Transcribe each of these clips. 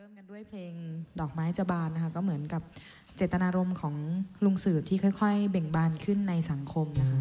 เริ่มกันด้วยเพลงดอกไม้จะบานนะคะก็เหมือนกับเจตนารมณ์ของลุงสืบที่ค่อย ๆ เบ่งบานขึ้นในสังคมนะคะ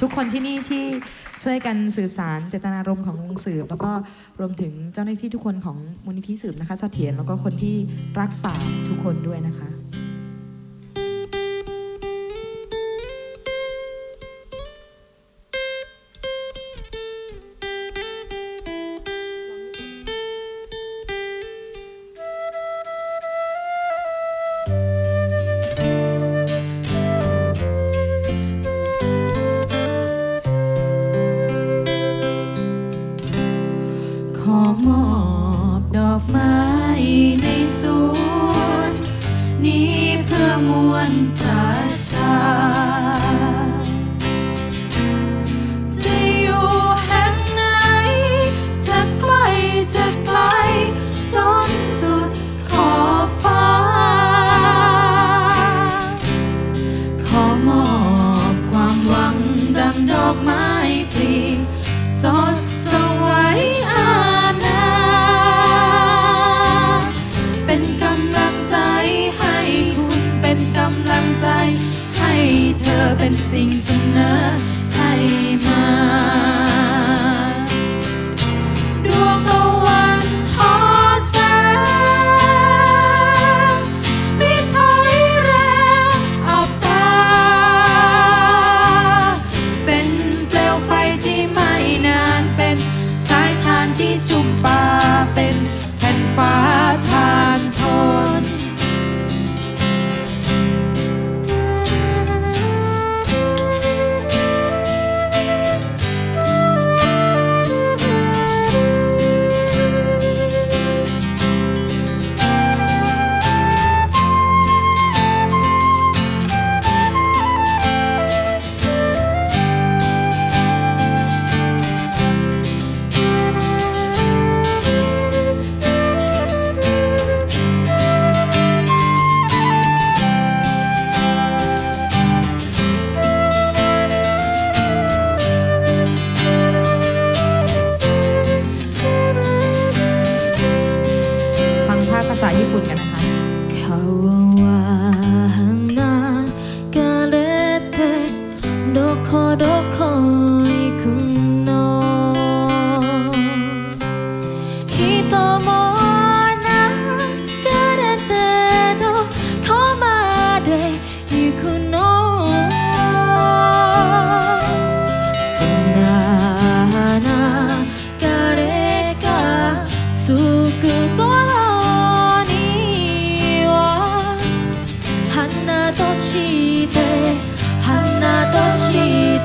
ทุกคนที่นี่ที่ช่วยกันสืบสารเจตนารมณ์ของวงสืบ แล้วก็รวมถึงเจ้าหน้าที่ทุกคนของมูลนิธิสืบนะคะเสถียรแล้วก็คนที่รักป่าทุกคนด้วยนะคะ Lieblingssünder Heimat.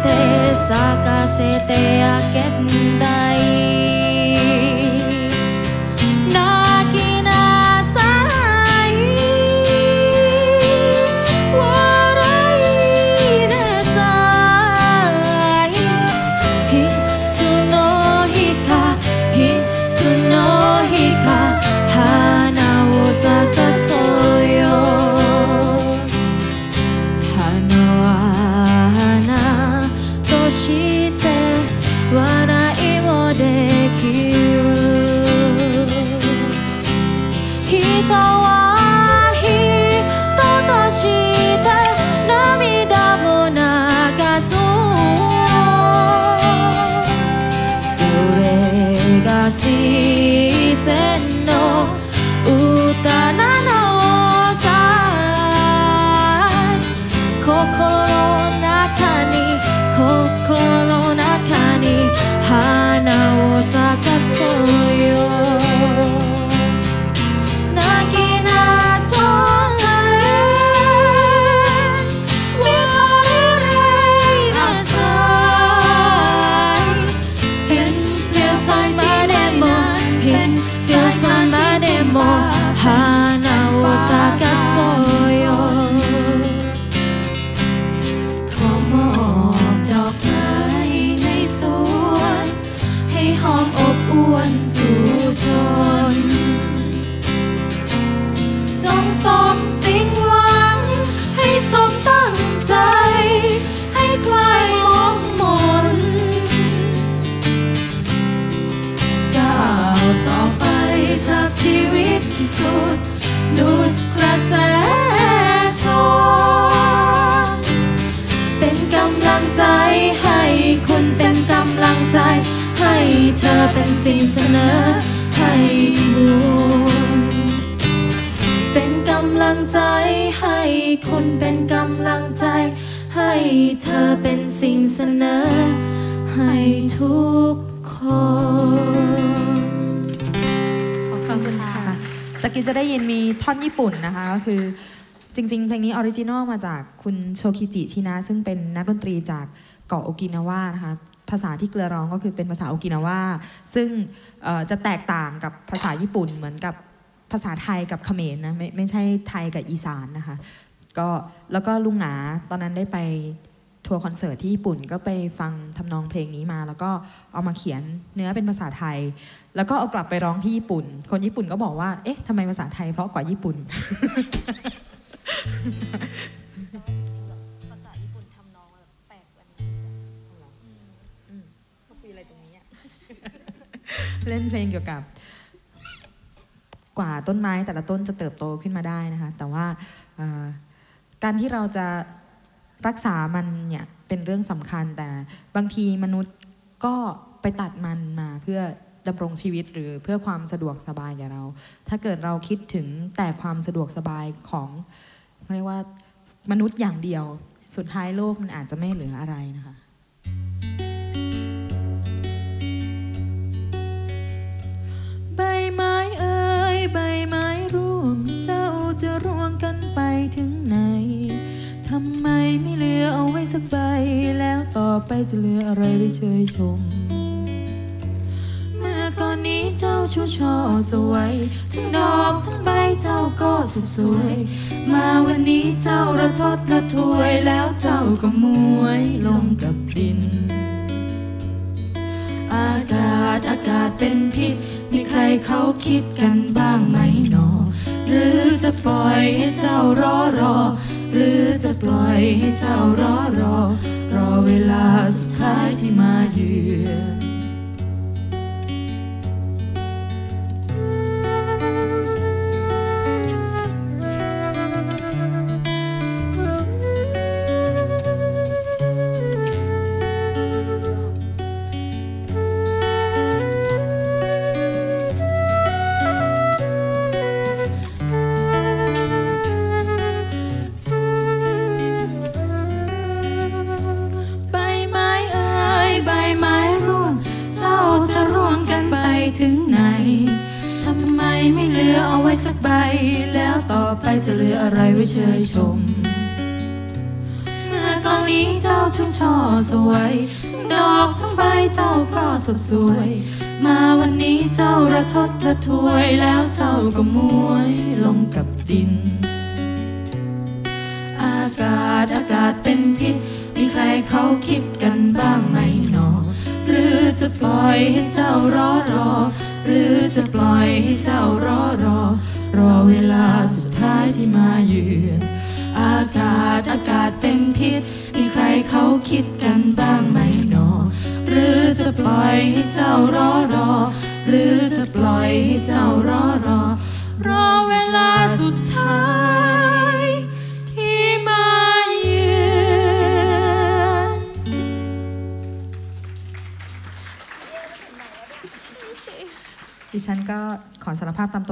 て咲かせてあげたい ใจให้คุณเป็นกำลังใจ ให้เธอเป็นสิ่งเสนอ ให้ทุกคนขอบคุณค่ะตะกี้จะได้ยินมีท่อนญี่ปุ่นนะคะก็คือจริง ๆ เพลงนี้ original มาจากคุณโชคิจิชินะ ซึ่งเป็นนักดนตรีจากเกาะโอกินาวานะคะภาษาที่เกลือร้องก็คือเป็นภาษาโอกินาวาซึ่งจะแตกต่างกับภาษาญี่ปุ่นเหมือนกับ ภาษาไทยกับเขมรนะไม่ไม่ใช่ไทยกับอีสานนะคะก็แล้วก็ลุงหงาตอนนั้นได้ไปทัวร์คอนเสิร์ตที่ญี่ปุ่นก็ไปฟังทำนองเพลงนี้มา แล้วก็เอามาเขียนเนื้อเป็นภาษาไทย แล้วก็เอากลับไปร้องที่ญี่ปุ่น คนญี่ปุ่นก็บอกว่า เอ๊ะทำไมภาษาไทยเพราะกว่าญี่ปุ่นภาษาญี่ปุ่นทำนองแปลกกว่านี้เล่นเพลงเกี่ยวกับก ว่าต้นไม้แต่ละต้นจะเติบโตขึ้นมาได้นะคะ แต่ว่าการที่เราจะรักษามันเนี่ยเป็นเรื่องสำคัญแต่บางทีมนุษย์ก็ไปตัดมันมาเพื่อดำรงชีวิตหรือเพื่อความสะดวกสบายแก่เรา ถ้าเกิดเราคิดถึงแต่ความสะดวกสบายของเรียกว่ามนุษย์อย่างเดียว สุดท้ายโลกมันอาจจะไม่เหลืออะไรนะคะ ใบไม้ร่วง เจ้าจะร่วงกันไปถึงไหน ทำไมไม่เหลือเอาไว้สักใบ แล้วต่อไปจะเหลืออะไรไว้เชยชม เมื่อก่อนนี้เจ้าชูช่อสวย ทั้งดอกทั้งใบเจ้าก็สดสวย มาวันนี้เจ้าระทดระทวยแล้วเจ้าก็มวยลงกับดิน อากาศอากาศเป็นพิษ มีใครเขาคิดกันบ้างไหมหนอ หรือจะปล่อยให้เจ้ารอรอ หรือจะปล่อยให้เจ้ารอรอ รอเวลาสุดท้ายที่มาเยือน วย มาวันนี้เจ้าระทดระทวยแล้วเจ้าก็มวย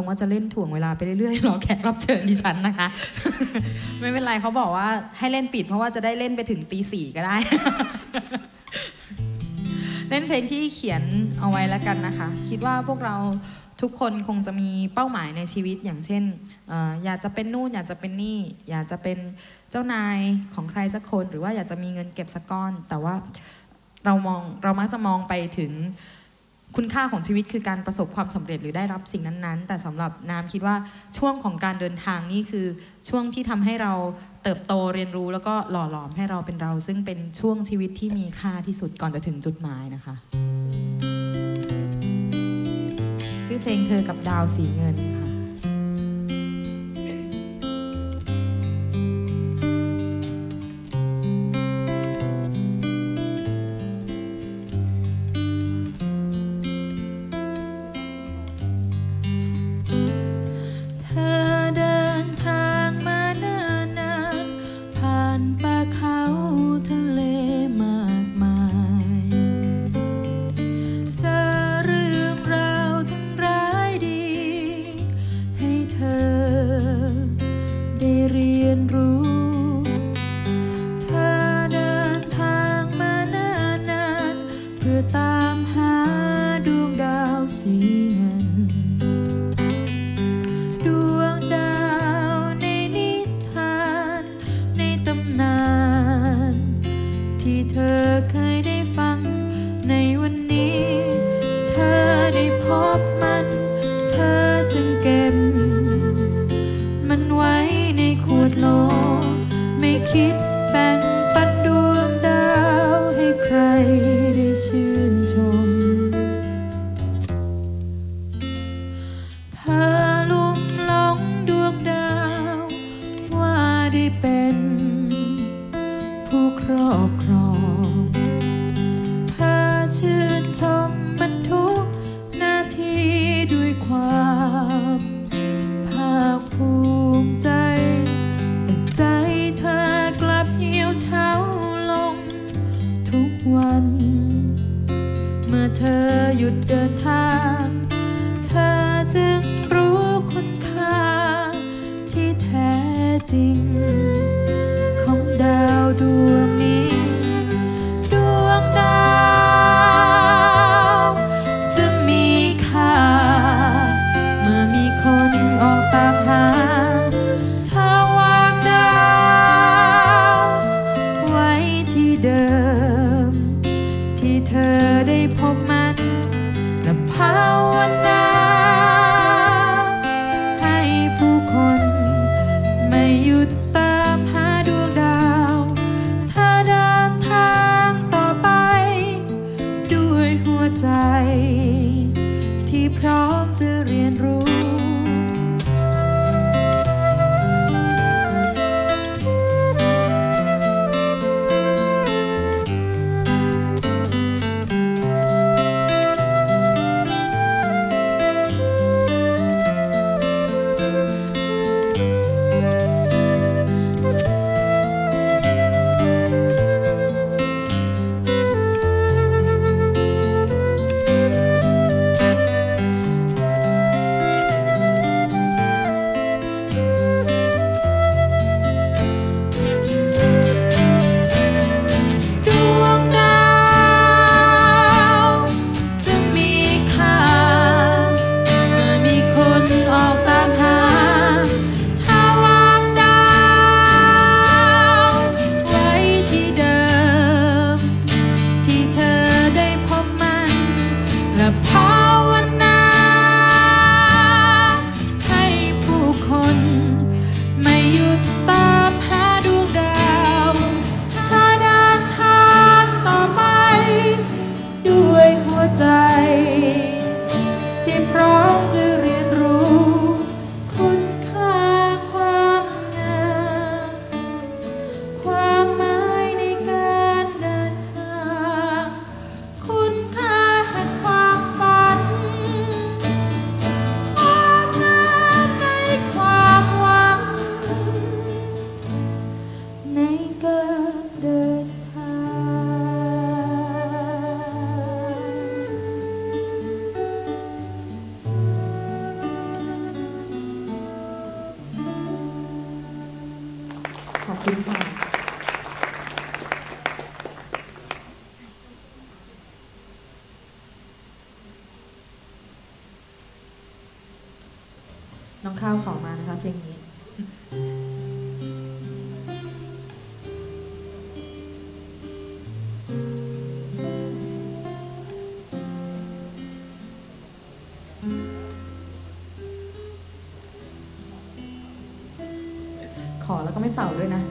ว่าจะเล่นถ่วงเวลาไปเรื่อยๆรอแขกรับเชิญดิฉันนะคะ ไม่เป็นไรเขาบอกว่าให้เล่นปิดเพราะว่าจะได้เล่นไปถึงตีสี่ก็ได้ในเป็นเพลงที่เขียนเอาไว้แล้วกันนะคะ คิดว่าพวกเราทุกคนคงจะมีเป้าหมายในชีวิตอย่างเช่นเอออยากจะเป็นนู่นอยากจะเป็นนี่ อยากจะเป็นเจ้านายของใครสักคน หรือว่าอยากจะมีเงินเก็บสักก้อน แต่ว่าเรามองเรามักจะมองไปถึง คุณค่าของชีวิตคือการประสบความสำเร็จหรือได้รับสิ่งนั้นๆ แต่สำหรับน้ำคิดว่าช่วงของการเดินทางนี่คือช่วงที่ทำให้เราเติบโตเรียนรู้แล้วก็หล่อหลอมให้เราเป็นเรา ซึ่งเป็นช่วงชีวิตที่มีค่าที่สุดก่อนจะถึงจุดหมายนะคะ ชื่อเพลงเธอกับดาวสีเงินค่ะ ที่เธอเคยได้ฟัง ในวันนี้ เธอได้พบมัน เธอจึงเก็บ มันไว้ในขวดโหลไม่คิด เสาร์ด้วยนะ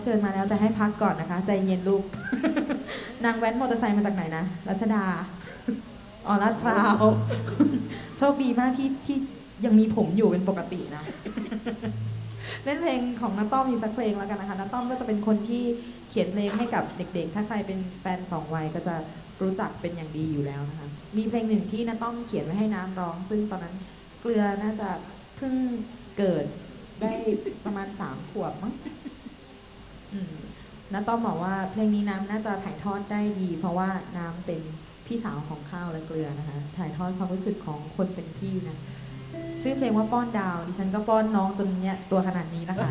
รับเชิญมาแล้วแต่ให้พักก่อนนะคะ ใจเย็นลูก นางแว้นมอเตอร์ไซค์มาจากไหนนะรัชดาอ๋อลาดพร้าวโชคดีมากที่ที่ยังมีผมอยู่เป็นปกตินะ เล่นเพลงของน้าต้อมอีกสักเพลงแล้วกันนะคะน้าต้อมก็จะเป็นคนที่เขียนเพลงให้กับเด็ก ๆ ถ้าใครเป็นแฟนสองวัยก็จะรู้จักเป็นอย่างดีอยู่แล้วนะคะ มีเพลงหนึ่งที่น้าต้อมเขียนไว้ให้น้ำร้อง ซึ่งตอนนั้นเกลือน่าจะเพิ่งเกิดได้ประมาณสามขวบมั้ง น้าต้อมบอกว่าเพลงนี้น้ำน่าจะถ่ายทอดได้ดี เพราะว่าน้ำเป็นพี่สาวของข้าวและเกลือนะคะ ถ่ายทอดความรู้สึกของคนเป็นพี่นะชื่อเพลงว่าป้อนดาวดิฉันก็ป้อนน้องจนเนี้ยตัวขนาดนี้นะคะ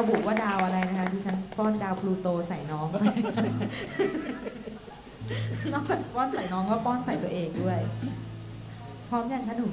ระบุว่าดาวอะไรนะคะที่ฉันป้อนดาวพลูโตใส่น้อง นอกจากป้อนใส่น้องก็ป้อนใส่ตัวเองด้วย พร้อมยังคะหนู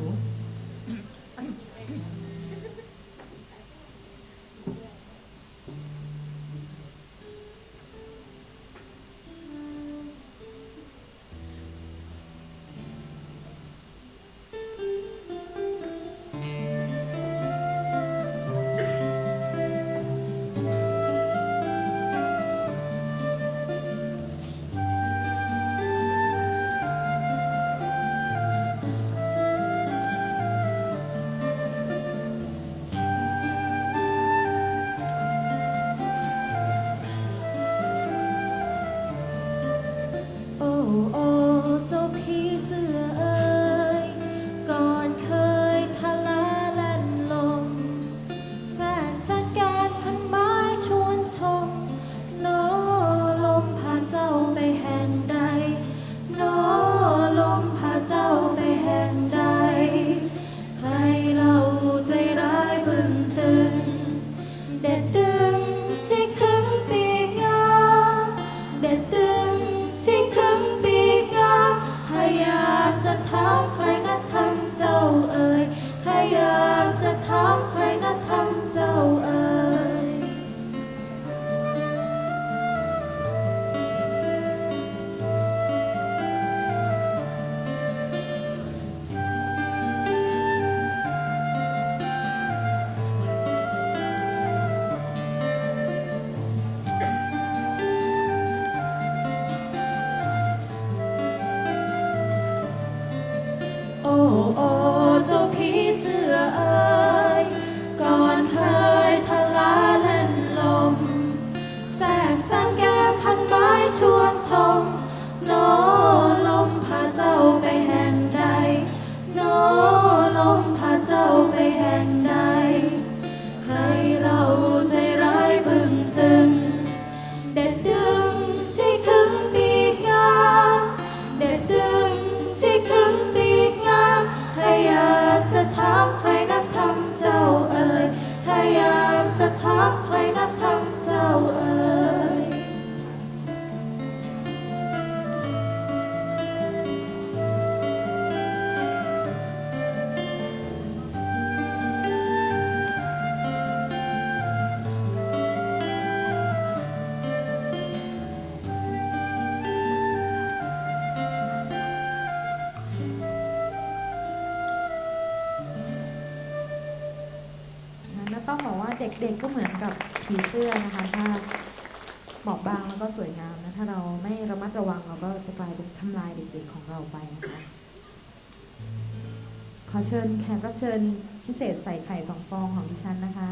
เชิญแขกรับเชิญพิเศษใส่ไข่สองฟองของดิฉันนะคะ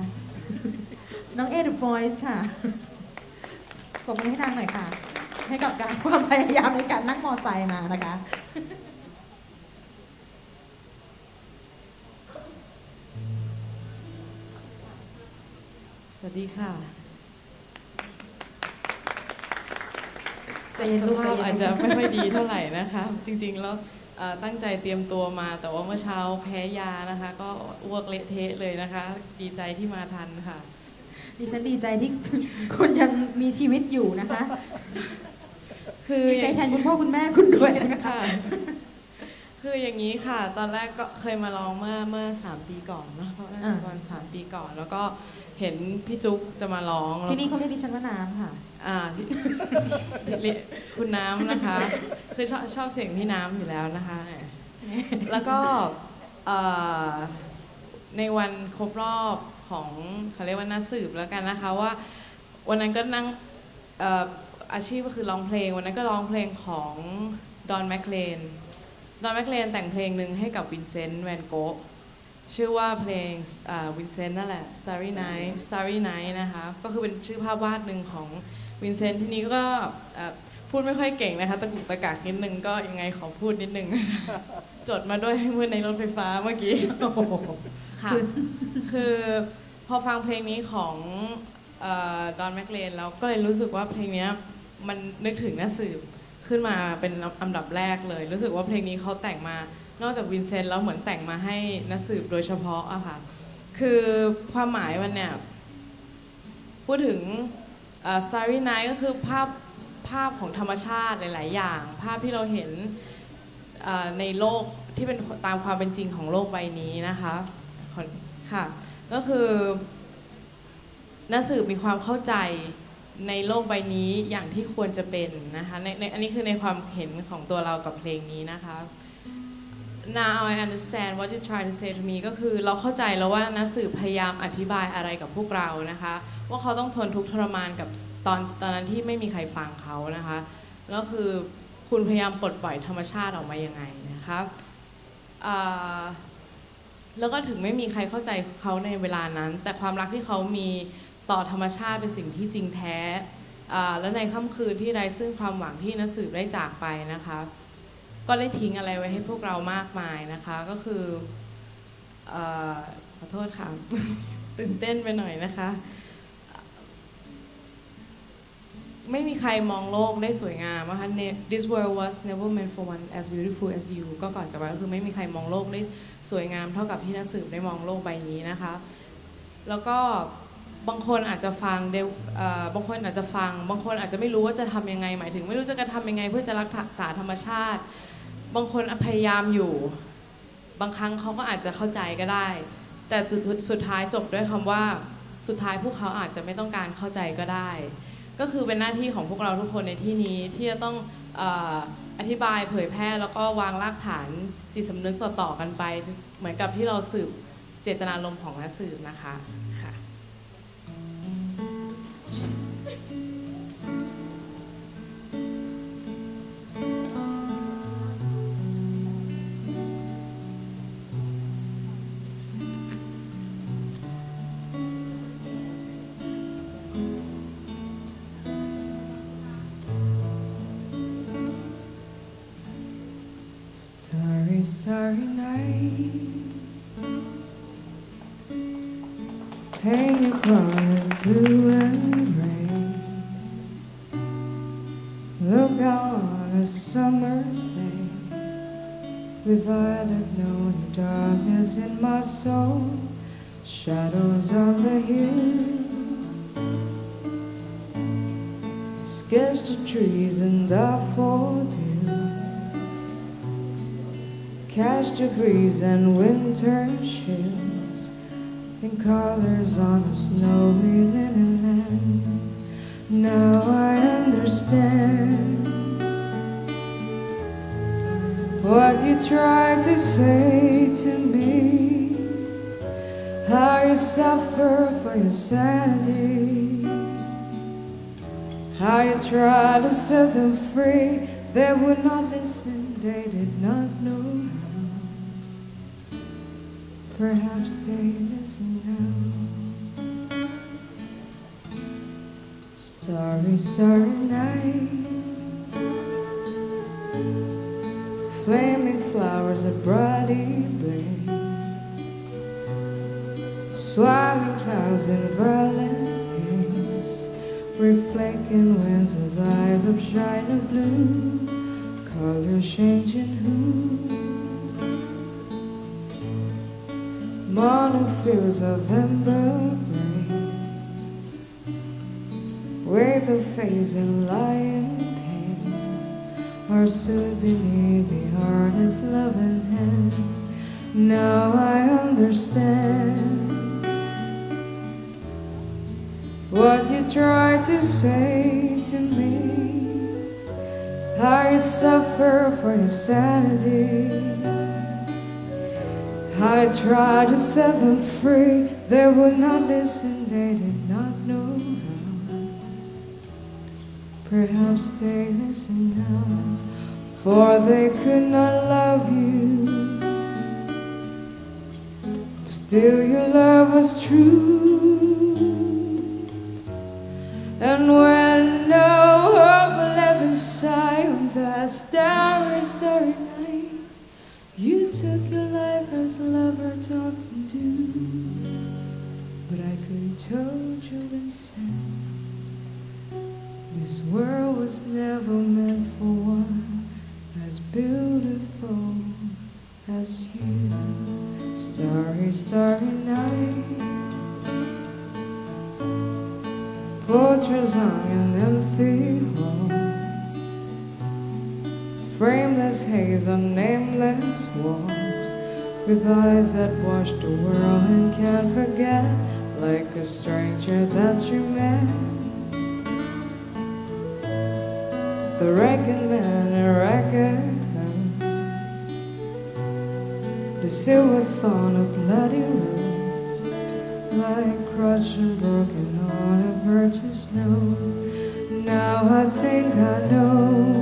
น้องเอเดอะฟอยส์ค่ะปรบมือให้นางหน่อยค่ะ ให้กับการความพยายามในการนั่งมอไซค์มานะคะสวัสดีค่ะใจเย็นสลูกภาพใจเย็นอาจจะไม่ค่อยดีเท่าไหร่นะคะ จริงๆแล้วเอ่อ ตั้งใจเตรียมตัวมา แต่ว่าเมื่อเช้าแพ้ยานะคะ ก็อ้วกเละเทะเลยนะคะ ดีใจที่มาทันค่ะ ดิฉันดีใจที่คุณยังมีชีวิตอยู่นะคะ คือดีใจแทนคุณพ่อคุณแม่คุณด้วยนะคะค่ะคืออย่างนี้ค่ะ ตอนแรกก็เคยมาลองเมื่อเมื่อสามปีก่อนเนอะเพราะน่าจะประมาณสามปีก่อน แล้วก็ เห็นพี่จุ๊กจะมาร้องแล้วที่นี่เขาเรียกดิฉันว่าน้ำค่ะ อ่าเรียกคุณน้ำนะคะ คือชอบชอบเสียงพี่น้ำอยู่แล้วนะคะ แล้วก็เอ่อในวันครบรอบของเขาเรียกว่าน้าสืบแล้วกันนะคะว่า วันนั้นก็นั่งเอ่ออาชีพก็คือร้องเพลง วันนั้นก็ร้องเพลงของดอนแมคเลนดอนแมคเลนแต่งเพลงหนึ่งให้กับวินเซนต์แวนโกะ ชื่อว่าเพลงวินเซนต์นั่นแหละ Starry Night Starry Night นะคะ ก็คือเป็นชื่อภาพวาดหนึ่งของวินเซนต์ที่นี้ก็เอ่อพูดไม่ค่อยเก่งนะคะ ตะกุกตะกากนิดนึงก็ยังไงขอพูดนิดนึง จดมาด้วยเมื่อในรถไฟฟ้าเมื่อกี้ค่ะคือพอฟังเพลงนี้ของดอนแมคเลนแล้วก็เลยรู้สึกว่าเพลงเนี้ยมันนึกถึงน้าสืบขึ้นมาเป็นอันดับแรกเลย รู้สึกว่าเพลงนี้เขาแต่งมา นอกจากวินเซนต์แล้วเหมือนแต่งมาให้นักสืบโดยเฉพาะอะค่ะ คือความหมายมันเนี่ย พูดถึง Starry Night ก็คือภาพภาพของธรรมชาติหลาย ๆ อย่าง ภาพที่เราเห็นในโลกที่เป็นตามความเป็นจริงของโลกใบนี้นะคะค่ะ ก็คือนักสืบมีความเข้าใจในโลกใบนี้อย่างที่ควรจะเป็นนะคะในในอันนี้คือในความเห็นของตัวเรากับเพลงนี้นะคะ Now I understand what you try to say to me ก็คือเราเข้าใจแล้วว่านักสืบพยายามอธิบายอะไรกับพวกเรานะคะ ว่าเขาต้องทนทุกข์ทรมานกับตอนตอนนั้นที่ไม่มีใครฟังเขานะคะแล้วคือคุณพยายามปลดปล่อยธรรมชาติออกมายังไงนะคะแล้วก็ถึงไม่มีใครเข้าใจเขาในเวลานั้น แต่ความรักที่เขามีต่อธรรมชาติเป็นสิ่งที่จริงแท้และในค่ำคืนที่ไร้ซึ่งความหวังที่นักสืบได้จากไปนะคะ ก็ได้ทิ้งอะไรไว้ให้พวกเรามากมายนะคะ ก็คืออขอโทษค่ะ ตื่นเต้นไปหน่อยนะคะ ไม่มีใครมองโลกได้สวยงามนะคะ This world was never meant for one as beautiful as you ก็ก่อนจะไปก็คือไม่มีใครมองโลกได้สวยงาม เท่ากับที่นักสืบได้มองโลกใบนี้นะคะ แล้วก็บางคนอาจจะฟังเดบางคนอาจจะฟัง บางคนอาจจะไม่รู้ว่าจะทำยังไง หมายถึง ไม่รู้จะกระทำยังไง เพื่อจะรักษาธรรมชาติ บางคนพยายามอยู่ บางครั้งเขาก็อาจจะเข้าใจก็ได้ แต่สุดสุดท้ายจบด้วยคำว่าสุดท้ายพวกเขาอาจจะไม่ต้องการเข้าใจก็ได้ ก็คือเป็นหน้าที่ของพวกเราทุกคนในที่นี้ที่จะต้องเอ่ออธิบายเผยแพร่แล้วก็วางรากฐานจิตสำนึกต่อๆกันไป เหมือนกับที่เราสืบเจตนารมณ์ของนักสืบนะคะ the trees and daffodils. Catch the breeze and winter chills in colors on a snowy linen land. Now I understand what you tried to say to me. How you suffer for your sanity. You try to set them free. They would not listen, they did not know how. Perhaps they listen now. Starry, starry night. Flaming flowers of brighty blaze. Swirling clouds in violet haze. Reflecting winds as eyes of shining blue. Colors changing hue. Morning fields of ember rain. With the face and lying pain stood beneath the hardest loving hand Now I understand What you tried to say to me How you suffer for your sanity I tried to set them free, they would not listen, they did not know how. Perhaps they listen now, for they could not love you. Still, your love was true. And when no hope left inside on that starry, starry night, you took your life as lovers often do. But I could have told you said, this world was never meant for one as beautiful as you. Starry, starry night. Portraits hung in empty halls. Frameless haze on nameless walls. With eyes that watch the world and can't forget. Like a stranger that you met. The wrecking man in record. The silver thorn of bloody rose. Like crushed and broken on a virgin snow. Now I think I know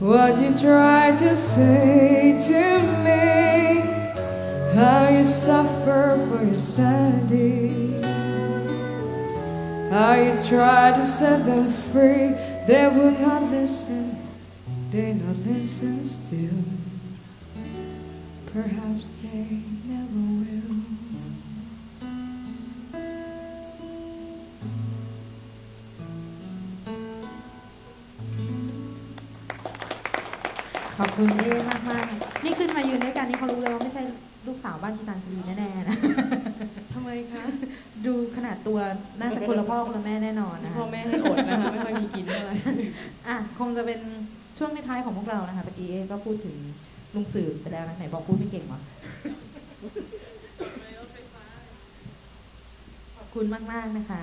what you tried to say to me. How you suffer for your sanity. How you tried to set them free. They will not listen. They not listen still. Perhaps they never คุณเอ้มากมากๆนี่ขึ้นมายืนด้วยกันนี่เขารู้เลยว่าไม่ใช่ลูกสาวบ้านกีตาร์ชลีแน่ๆนะทำไมคะ ดูขนาดตัวน่าจะคนละพ่อคนละแม่แน่นอนนะคะพ่อแม่ให้อดนะคะไม่ค่อยมีกินเท่าไหร่อะคงจะเป็นช่วงท้ายๆของพวกเรานะคะเมื่อกี้เอ๊ก็พูดถึงลุงสืบไปแล้วนะไหนบอกพูดไม่เก่งวะขอบคุณมาก ๆ นะคะ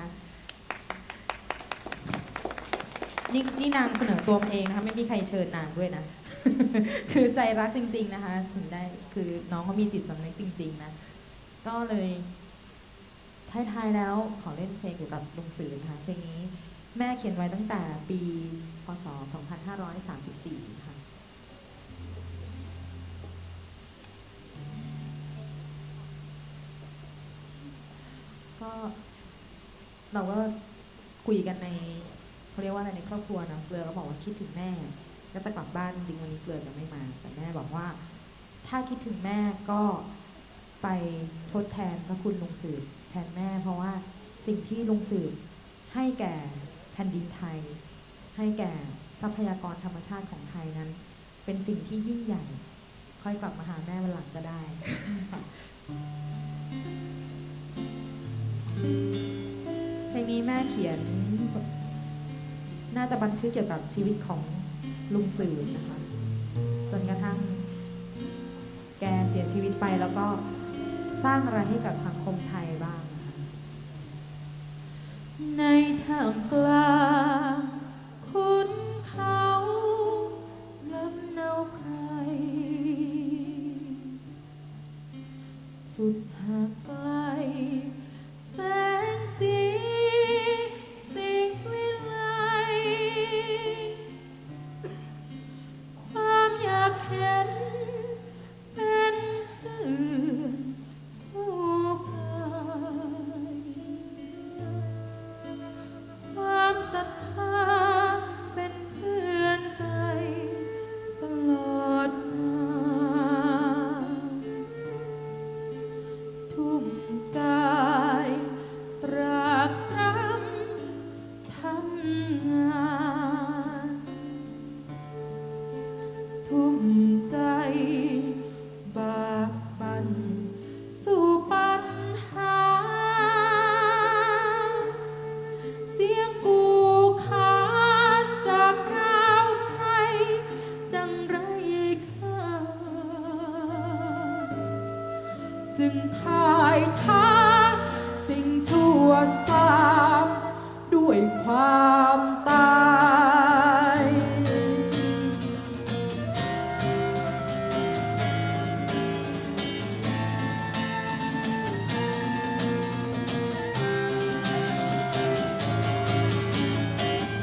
นี่นี่นางเสนอตัวมาเองนะคะ ไม่มีใครเชิญนางด้วยนะ คือใจรักจริง ๆ นะคะ ถึงได้คือน้องเขามีจิตสำนึกจริง ๆ นะ ก็เลยท้ายๆแล้วขอเล่นเพลงเกี่ยวกับลุงสือนะคะเพลงนี้แม่เขียนไว้ตั้งแต่ปีพศ 2534 ค่ะก็เราก็คุยกันในเขาเรียกว่าอะไรในครอบครัวนะเกลือก็บอกว่าคิดถึงแม่ ก็จะกลับบ้านจริงวันนี้เกลือจะไม่มา แต่แม่บอกว่า ถ้าคิดถึงแม่ก็ไปทดแทนพระคุณลุงสืบแทนแม่ เพราะว่าสิ่งที่ลุงสืบให้แก่แผ่นดินไทย ให้แก่ทรัพยากรธรรมชาติของไทยนั้น เป็นสิ่งที่ยิ่งใหญ่ ค่อยกลับมาหาแม่วันหลังก็ได้เพลงนี้แม่เขียน น่าจะบันทึกเกี่ยวกับชีวิตของ ลุงสื่อนะคะ จนกระทั่งแกเสียชีวิตไปแล้วก็สร้างอะไรให้กับสังคมไทยบ้าง ในทางกลาง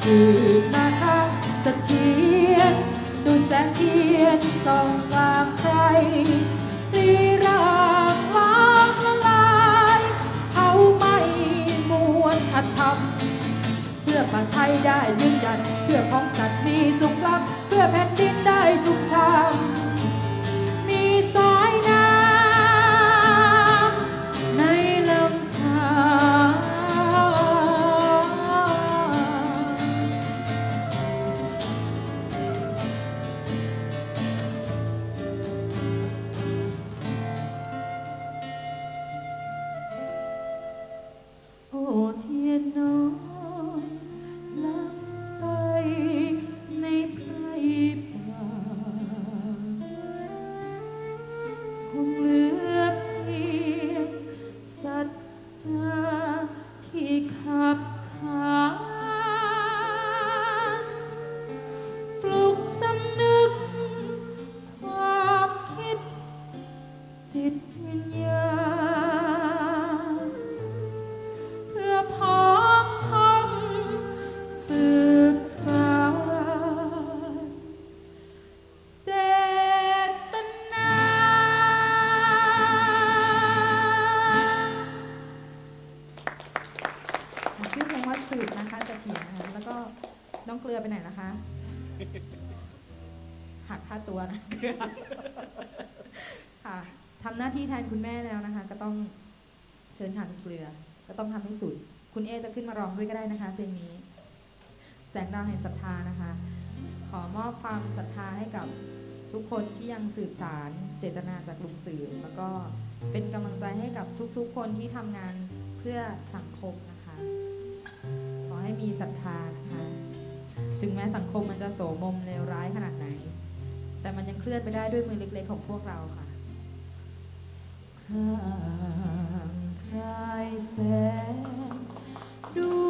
จืดนาคาเสถียน ดูแสงเทียนส่องกลางใครตีรางวางละลายเผาไหม้มวลอธรรม เพื่อประเทศไทยได้ยืนยัน เพื่อของสัตว์มีสุข เอจะขึ้นมาร้องด้วยก็ได้นะคะเพลงนี้ แสงดาวแห่งศรัทธานะคะ ขอมอบความศรัทธาให้กับทุกคนที่ยังสืบสารเจตนาจากลุงสื่อแล้วก็เป็นกำลังใจให้กับทุกๆ คนที่ทำงานเพื่อสังคมนะคะ ขอให้มีศรัทธานะคะ ถึงแม้สังคมมันจะโสมมเลวร้ายขนาดไหน แต่มันยังเคลื่อนไปได้ด้วยมือเล็กๆของพวกเราค่ะพรางพรายแสง ด